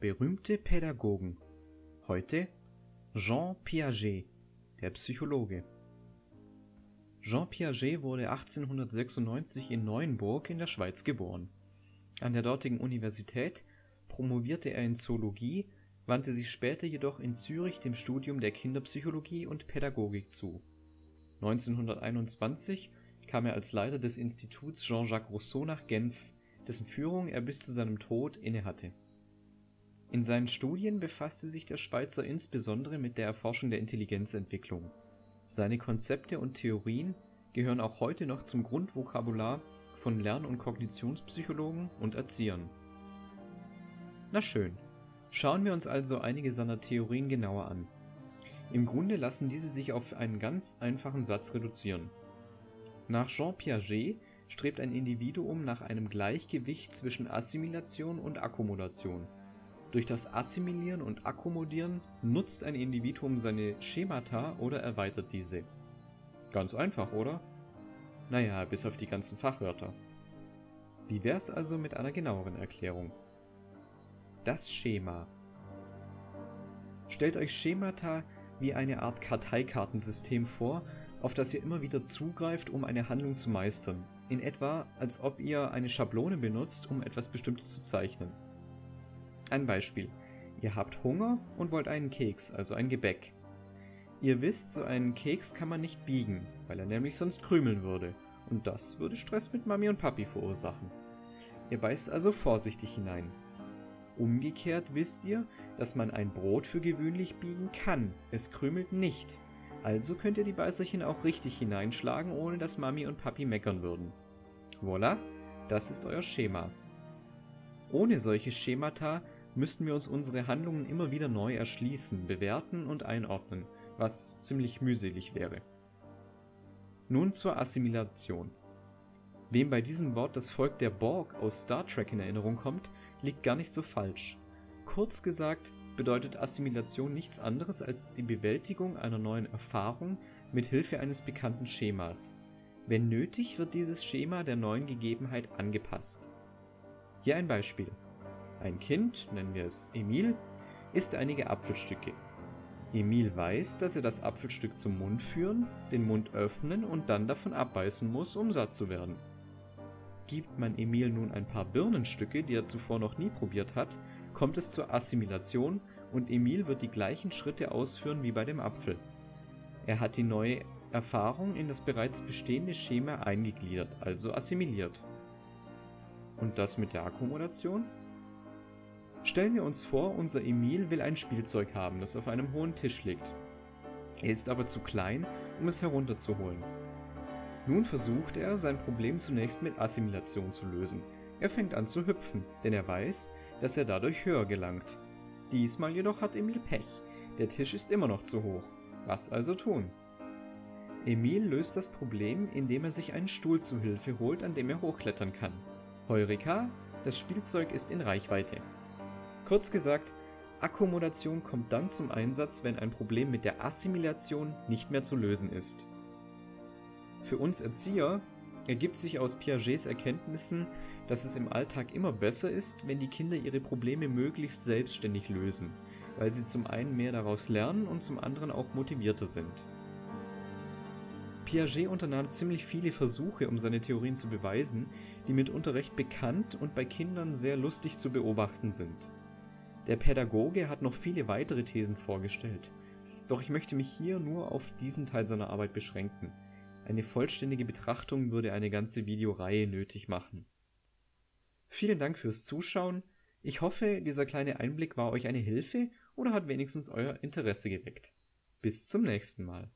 Berühmte Pädagogen. Heute Jean Piaget, der Psychologe. Jean Piaget wurde 1896 in Neuenburg in der Schweiz geboren. An der dortigen Universität promovierte er in Zoologie, wandte sich später jedoch in Zürich dem Studium der Kinderpsychologie und Pädagogik zu. 1921 kam er als Leiter des Instituts Jean-Jacques Rousseau nach Genf, dessen Führung er bis zu seinem Tod innehatte. In seinen Studien befasste sich der Schweizer insbesondere mit der Erforschung der Intelligenzentwicklung. Seine Konzepte und Theorien gehören auch heute noch zum Grundvokabular von Lern und Kognitionspsychologen und Erziehern. Na schön, schauen wir uns also einige seiner Theorien genauer an. Im Grunde lassen diese sich auf einen ganz einfachen Satz reduzieren. Nach Jean Piaget strebt ein Individuum nach einem Gleichgewicht zwischen Assimilation und Akkommodation. Durch das Assimilieren und Akkommodieren nutzt ein Individuum seine Schemata oder erweitert diese. Ganz einfach, oder? Naja, bis auf die ganzen Fachwörter. Wie wär's also mit einer genaueren Erklärung? Das Schema. Stellt euch Schemata wie eine Art Karteikartensystem vor, auf das ihr immer wieder zugreift, um eine Handlung zu meistern. In etwa, als ob ihr eine Schablone benutzt, um etwas Bestimmtes zu zeichnen. Ein Beispiel. Ihr habt Hunger und wollt einen Keks, also ein Gebäck. Ihr wisst, so einen Keks kann man nicht biegen, weil er nämlich sonst krümeln würde. Und das würde Stress mit Mami und Papi verursachen. Ihr beißt also vorsichtig hinein. Umgekehrt wisst ihr, dass man ein Brot für gewöhnlich biegen kann, es krümelt nicht. Also könnt ihr die Beißerchen auch richtig hineinschlagen, ohne dass Mami und Papi meckern würden. Voila, das ist euer Schema. Ohne solche Schemata müssten wir uns unsere Handlungen immer wieder neu erschließen, bewerten und einordnen, was ziemlich mühselig wäre. Nun zur Assimilation. Wem bei diesem Wort das Volk der Borg aus Star Trek in Erinnerung kommt, liegt gar nicht so falsch. Kurz gesagt bedeutet Assimilation nichts anderes als die Bewältigung einer neuen Erfahrung mit Hilfe eines bekannten Schemas. Wenn nötig, wird dieses Schema der neuen Gegebenheit angepasst. Hier ein Beispiel. Ein Kind, nennen wir es Emil, isst einige Apfelstücke. Emil weiß, dass er das Apfelstück zum Mund führen, den Mund öffnen und dann davon abbeißen muss, um satt zu werden. Gibt man Emil nun ein paar Birnenstücke, die er zuvor noch nie probiert hat, kommt es zur Assimilation und Emil wird die gleichen Schritte ausführen wie bei dem Apfel. Er hat die neue Erfahrung in das bereits bestehende Schema eingegliedert, also assimiliert. Und das mit der Akkommodation? Stellen wir uns vor, unser Emil will ein Spielzeug haben, das auf einem hohen Tisch liegt. Er ist aber zu klein, um es herunterzuholen. Nun versucht er, sein Problem zunächst mit Assimilation zu lösen. Er fängt an zu hüpfen, denn er weiß, dass er dadurch höher gelangt. Diesmal jedoch hat Emil Pech. Der Tisch ist immer noch zu hoch. Was also tun? Emil löst das Problem, indem er sich einen Stuhl zu Hilfe holt, an dem er hochklettern kann. Heureka, das Spielzeug ist in Reichweite. Kurz gesagt, Akkommodation kommt dann zum Einsatz, wenn ein Problem mit der Assimilation nicht mehr zu lösen ist. Für uns Erzieher ergibt sich aus Piagets Erkenntnissen, dass es im Alltag immer besser ist, wenn die Kinder ihre Probleme möglichst selbstständig lösen, weil sie zum einen mehr daraus lernen und zum anderen auch motivierter sind. Piaget unternahm ziemlich viele Versuche, um seine Theorien zu beweisen, die mitunter recht bekannt und bei Kindern sehr lustig zu beobachten sind. Der Pädagoge hat noch viele weitere Thesen vorgestellt, doch ich möchte mich hier nur auf diesen Teil seiner Arbeit beschränken. Eine vollständige Betrachtung würde eine ganze Videoreihe nötig machen. Vielen Dank fürs Zuschauen. Ich hoffe, dieser kleine Einblick war euch eine Hilfe oder hat wenigstens euer Interesse geweckt. Bis zum nächsten Mal.